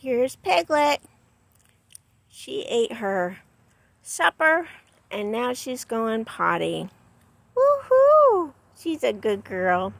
Here's Piglet. She ate her supper and now she's going potty. Woohoo! She's a good girl.